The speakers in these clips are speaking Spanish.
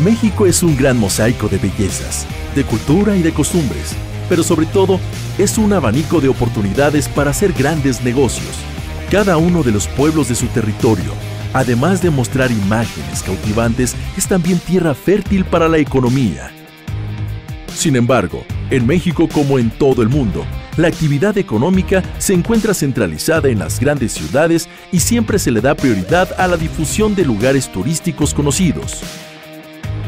México es un gran mosaico de bellezas, de cultura y de costumbres, pero sobre todo es un abanico de oportunidades para hacer grandes negocios. Cada uno de los pueblos de su territorio, además de mostrar imágenes cautivantes, es también tierra fértil para la economía. Sin embargo, en México como en todo el mundo, la actividad económica se encuentra centralizada en las grandes ciudades y siempre se le da prioridad a la difusión de lugares turísticos conocidos.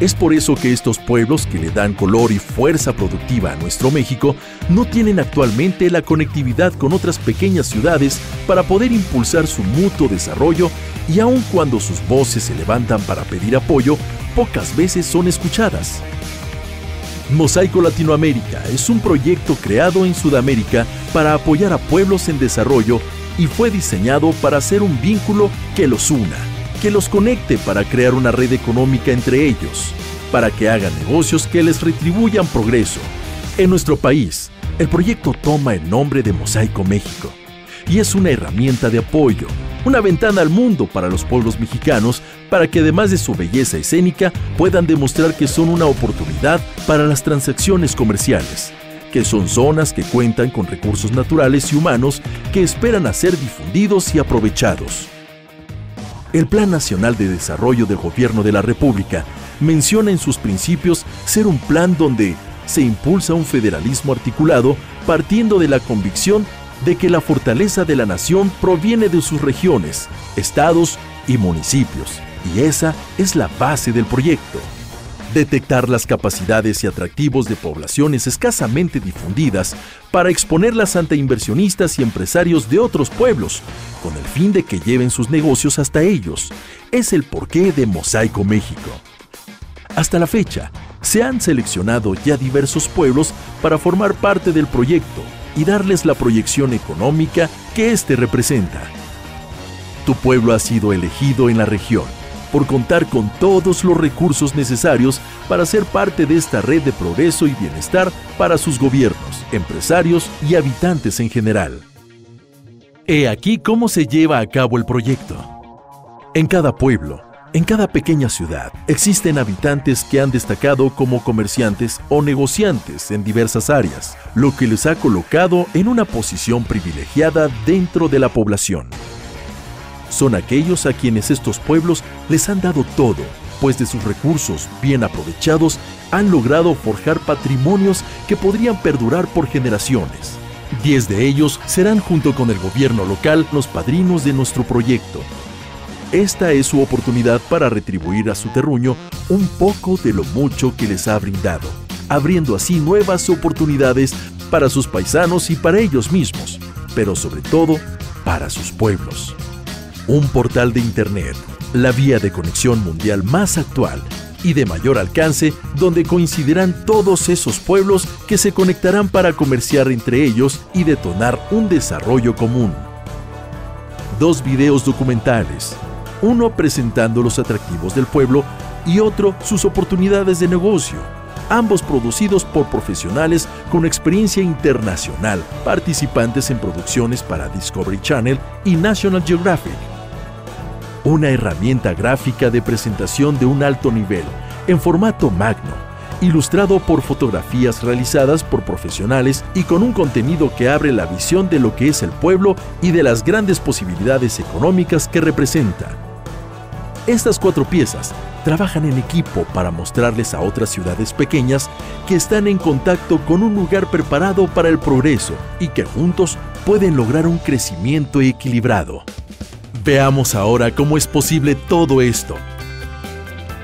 Es por eso que estos pueblos que le dan color y fuerza productiva a nuestro México no tienen actualmente la conectividad con otras pequeñas ciudades para poder impulsar su mutuo desarrollo y aun cuando sus voces se levantan para pedir apoyo, pocas veces son escuchadas. Mosaico Latinoamérica es un proyecto creado en Sudamérica para apoyar a pueblos en desarrollo y fue diseñado para ser un vínculo que los una, que los conecte para crear una red económica entre ellos, para que hagan negocios que les retribuyan progreso. En nuestro país, el proyecto toma el nombre de Mosaico México y es una herramienta de apoyo, una ventana al mundo para los pueblos mexicanos para que además de su belleza escénica puedan demostrar que son una oportunidad para las transacciones comerciales, que son zonas que cuentan con recursos naturales y humanos que esperan a ser difundidos y aprovechados. El Plan Nacional de Desarrollo del Gobierno de la República menciona en sus principios ser un plan donde se impulsa un federalismo articulado partiendo de la convicción de que la fortaleza de la nación proviene de sus regiones, estados y municipios, y esa es la base del proyecto. Detectar las capacidades y atractivos de poblaciones escasamente difundidas para exponerlas ante inversionistas y empresarios de otros pueblos, con el fin de que lleven sus negocios hasta ellos. Es el porqué de Mosaico México. Hasta la fecha, se han seleccionado ya diversos pueblos para formar parte del proyecto y darles la proyección económica que éste representa. Tu pueblo ha sido elegido en la región por contar con todos los recursos necesarios para ser parte de esta red de progreso y bienestar para sus gobiernos, empresarios y habitantes en general. He aquí cómo se lleva a cabo el proyecto. En cada pueblo, en cada pequeña ciudad existen habitantes que han destacado como comerciantes o negociantes en diversas áreas, lo que les ha colocado en una posición privilegiada dentro de la población. Son aquellos a quienes estos pueblos les han dado todo, pues de sus recursos bien aprovechados han logrado forjar patrimonios que podrían perdurar por generaciones. Diez de ellos serán junto con el gobierno local los padrinos de nuestro proyecto, esta es su oportunidad para retribuir a su terruño un poco de lo mucho que les ha brindado, abriendo así nuevas oportunidades para sus paisanos y para ellos mismos, pero sobre todo para sus pueblos. Un portal de Internet, la vía de conexión mundial más actual y de mayor alcance, donde coincidirán todos esos pueblos que se conectarán para comerciar entre ellos y detonar un desarrollo común. Dos videos documentales, uno presentando los atractivos del pueblo y otro sus oportunidades de negocio, ambos producidos por profesionales con experiencia internacional, participantes en producciones para Discovery Channel y National Geographic. Una herramienta gráfica de presentación de un alto nivel, en formato magno, ilustrado por fotografías realizadas por profesionales y con un contenido que abre la visión de lo que es el pueblo y de las grandes posibilidades económicas que representa. Estas cuatro piezas trabajan en equipo para mostrarles a otras ciudades pequeñas que están en contacto con un lugar preparado para el progreso y que juntos pueden lograr un crecimiento equilibrado. Veamos ahora cómo es posible todo esto.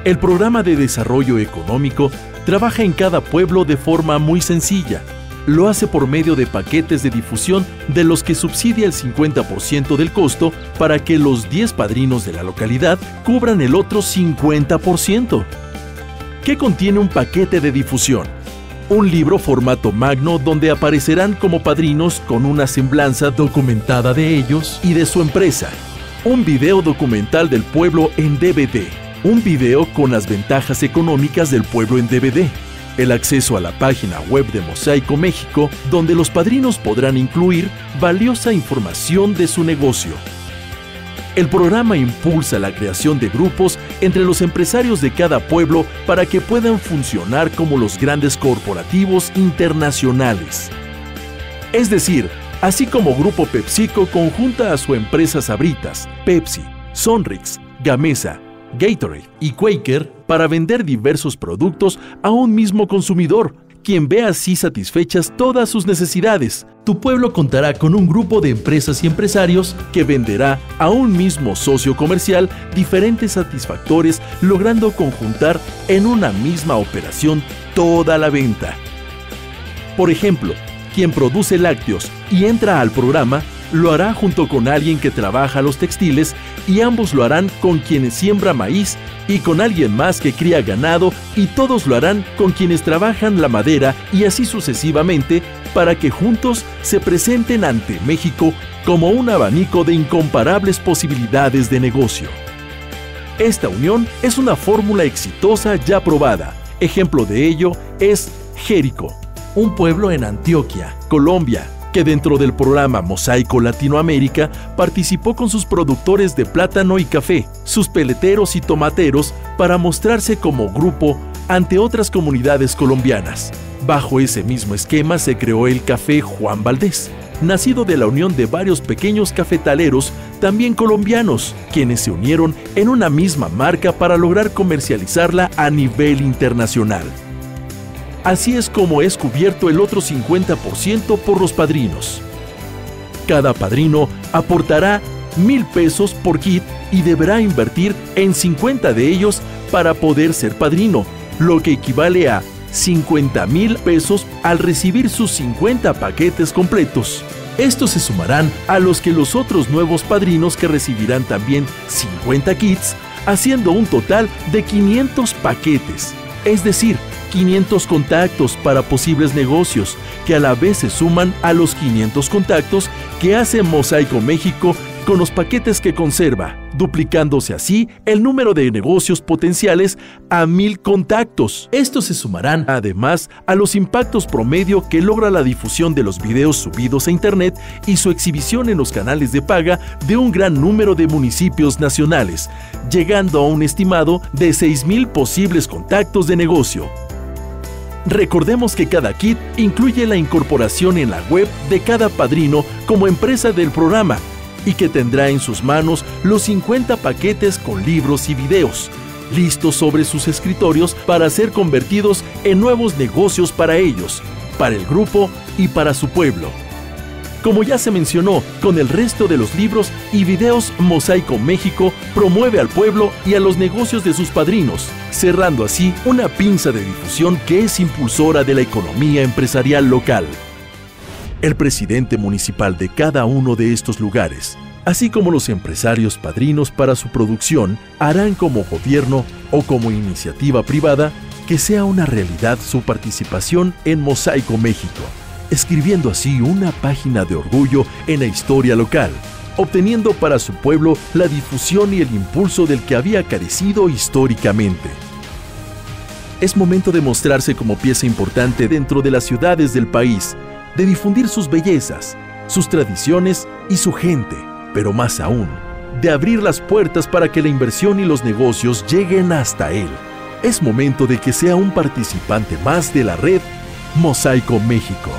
El programa de desarrollo económico trabaja en cada pueblo de forma muy sencilla lo hace por medio de paquetes de difusión de los que subsidia el 50% del costo para que los 10 padrinos de la localidad cubran el otro 50%. ¿Qué contiene un paquete de difusión? Un libro formato magno donde aparecerán como padrinos con una semblanza documentada de ellos y de su empresa. Un video documental del pueblo en DVD. Un video con las ventajas económicas del pueblo en DVD el acceso a la página web de Mosaico México, donde los padrinos podrán incluir valiosa información de su negocio. El programa impulsa la creación de grupos entre los empresarios de cada pueblo para que puedan funcionar como los grandes corporativos internacionales. Es decir, así como Grupo PepsiCo conjunta a su empresa Sabritas, Pepsi, Sonrix, Gamesa, Gatorade y Quaker para vender diversos productos a un mismo consumidor, quien ve así satisfechas todas sus necesidades. Tu pueblo contará con un grupo de empresas y empresarios que venderá a un mismo socio comercial diferentes satisfactores, logrando conjuntar en una misma operación toda la venta. Por ejemplo, quien produce lácteos y entra al programa, lo hará junto con alguien que trabaja los textiles y ambos lo harán con quienes siembra maíz y con alguien más que cría ganado y todos lo harán con quienes trabajan la madera y así sucesivamente para que juntos se presenten ante México como un abanico de incomparables posibilidades de negocio. Esta unión es una fórmula exitosa ya probada. Ejemplo de ello es Jérico, un pueblo en Antioquia, Colombia, que dentro del programa Mosaico Latinoamérica participó con sus productores de plátano y café, sus peleteros y tomateros para mostrarse como grupo ante otras comunidades colombianas. Bajo ese mismo esquema se creó el Café Juan Valdés, nacido de la unión de varios pequeños cafetaleros también colombianos, quienes se unieron en una misma marca para lograr comercializarla a nivel internacional. Así es como es cubierto el otro 50% por los padrinos. Cada padrino aportará mil pesos por kit y deberá invertir en 50 de ellos para poder ser padrino, lo que equivale a 50 mil pesos al recibir sus 50 paquetes completos. Estos se sumarán a los que los otros nuevos padrinos que recibirán también 50 kits, haciendo un total de 500 paquetes. Es decir, 500 contactos para posibles negocios, que a la vez se suman a los 500 contactos que hace Mosaico México con los paquetes que conserva, duplicándose así el número de negocios potenciales a mil contactos. Estos se sumarán además a los impactos promedio que logra la difusión de los videos subidos a Internet y su exhibición en los canales de paga de un gran número de municipios nacionales, llegando a un estimado de 6.000 posibles contactos de negocio. Recordemos que cada kit incluye la incorporación en la web de cada padrino como empresa del programa y que tendrá en sus manos los 50 paquetes con libros y videos, listos sobre sus escritorios para ser convertidos en nuevos negocios para ellos, para el grupo y para su pueblo. Como ya se mencionó, con el resto de los libros y videos, Mosaico México promueve al pueblo y a los negocios de sus padrinos, cerrando así una pinza de difusión que es impulsora de la economía empresarial local. El presidente municipal de cada uno de estos lugares, así como los empresarios padrinos para su producción, harán como gobierno o como iniciativa privada que sea una realidad su participación en Mosaico México escribiendo así una página de orgullo en la historia local, obteniendo para su pueblo la difusión y el impulso del que había carecido históricamente. Es momento de mostrarse como pieza importante dentro de las ciudades del país, de difundir sus bellezas, sus tradiciones y su gente, pero más aún, de abrir las puertas para que la inversión y los negocios lleguen hasta él. Es momento de que sea un participante más de la red Mosaico México.